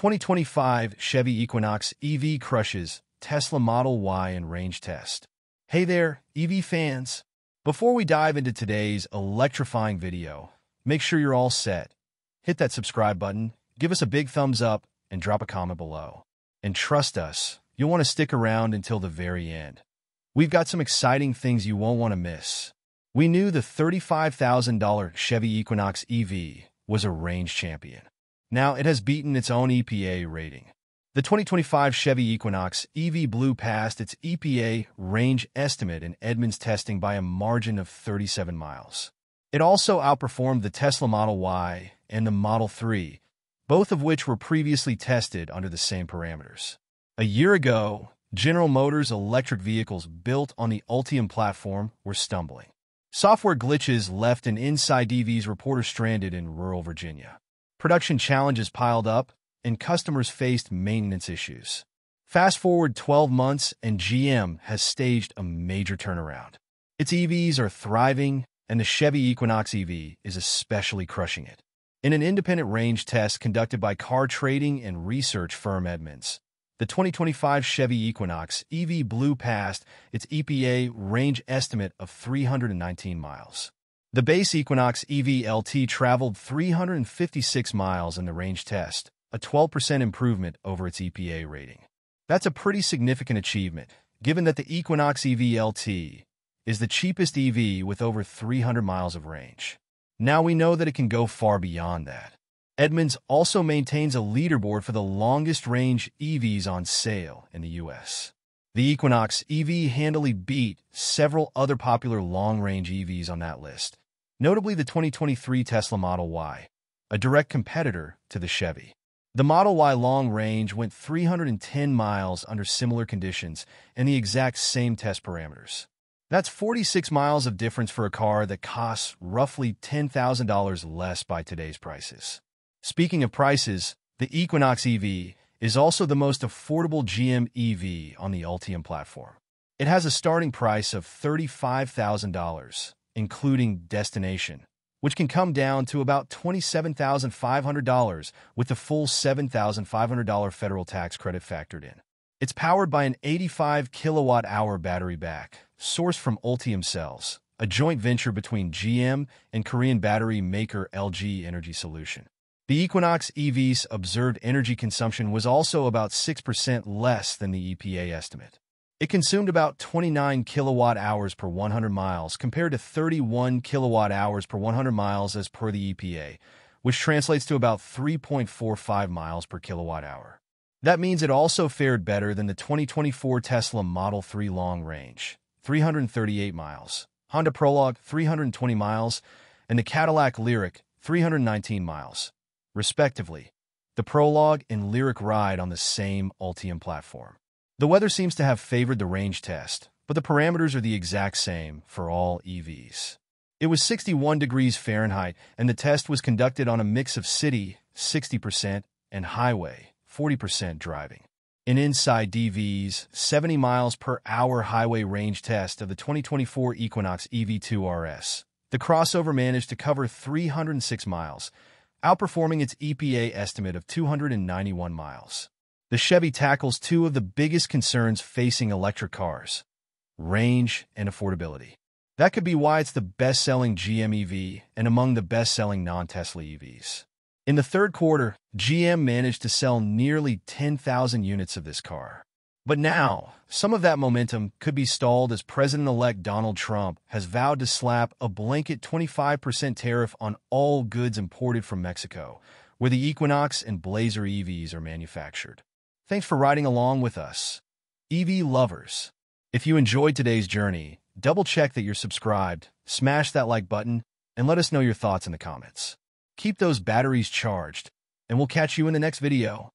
2025 Chevy Equinox EV crushes Tesla Model Y in range test. Hey there, EV fans! Before we dive into today's electrifying video, make sure you're all set. Hit that subscribe button, give us a big thumbs up, and drop a comment below. And trust us, you'll want to stick around until the very end. We've got some exciting things you won't want to miss. We knew the $35,000 Chevy Equinox EV was a range champion. Now it has beaten its own EPA rating. The 2025 Chevy Equinox EV Blue passed its EPA range estimate in Edmunds testing by a margin of 37 miles. It also outperformed the Tesla Model Y and the Model 3, both of which were previously tested under the same parameters. A year ago, General Motors electric vehicles built on the Ultium platform were stumbling. Software glitches left an InsideEVs reporter stranded in rural Virginia. Production challenges piled up, and customers faced maintenance issues. Fast forward 12 months, and GM has staged a major turnaround. Its EVs are thriving, and the Chevy Equinox EV is especially crushing it. In an independent range test conducted by car trading and research firm Edmunds, the 2025 Chevy Equinox EV blew past its EPA range estimate of 319 miles. The base Equinox EV LT traveled 356 miles in the range test, a 12% improvement over its EPA rating. That's a pretty significant achievement, given that the Equinox EV LT is the cheapest EV with over 300 miles of range. Now we know that it can go far beyond that. Edmunds also maintains a leaderboard for the longest range EVs on sale in the U.S. The Equinox EV handily beat several other popular long-range EVs on that list, notably the 2023 Tesla Model Y, a direct competitor to the Chevy. The Model Y long range went 310 miles under similar conditions and the exact same test parameters. That's 46 miles of difference for a car that costs roughly $10,000 less by today's prices. Speaking of prices, the Equinox EV is also the most affordable GM EV on the Ultium platform. It has a starting price of $35,000, including destination, which can come down to about $27,500 with the full $7,500 federal tax credit factored in. It's powered by an 85 kilowatt hour battery back, sourced from Ultium Cells, a joint venture between GM and Korean battery maker LG Energy Solution. The Equinox EV's observed energy consumption was also about 6% less than the EPA estimate. It consumed about 29 kilowatt hours per 100 miles compared to 31 kilowatt hours per 100 miles as per the EPA, which translates to about 3.45 miles per kilowatt hour. That means it also fared better than the 2024 Tesla Model 3 long range, 338 miles, Honda Prologue 320 miles, and the Cadillac Lyriq 319 miles, respectively. The Prologue and Lyriq ride on the same Ultium platform. The weather seems to have favored the range test, but the parameters are the exact same for all EVs. It was 61 degrees Fahrenheit, and the test was conducted on a mix of city, 60%, and highway, 40% driving. An InsideEVs 70 miles per hour highway range test of the 2024 Equinox EV2 RS. The crossover managed to cover 306 miles, outperforming its EPA estimate of 291 miles. The Chevy tackles two of the biggest concerns facing electric cars range and affordability. That could be why it's the best selling GM EV and among the best selling non Tesla EVs. In the third quarter, GM managed to sell nearly 10,000 units of this car. But now, some of that momentum could be stalled as President elect Donald Trump has vowed to slap a blanket 25% tariff on all goods imported from Mexico, where the Equinox and Blazer EVs are manufactured. Thanks for riding along with us. EV lovers, if you enjoyed today's journey, double check that you're subscribed, smash that like button, and let us know your thoughts in the comments. Keep those batteries charged, and we'll catch you in the next video.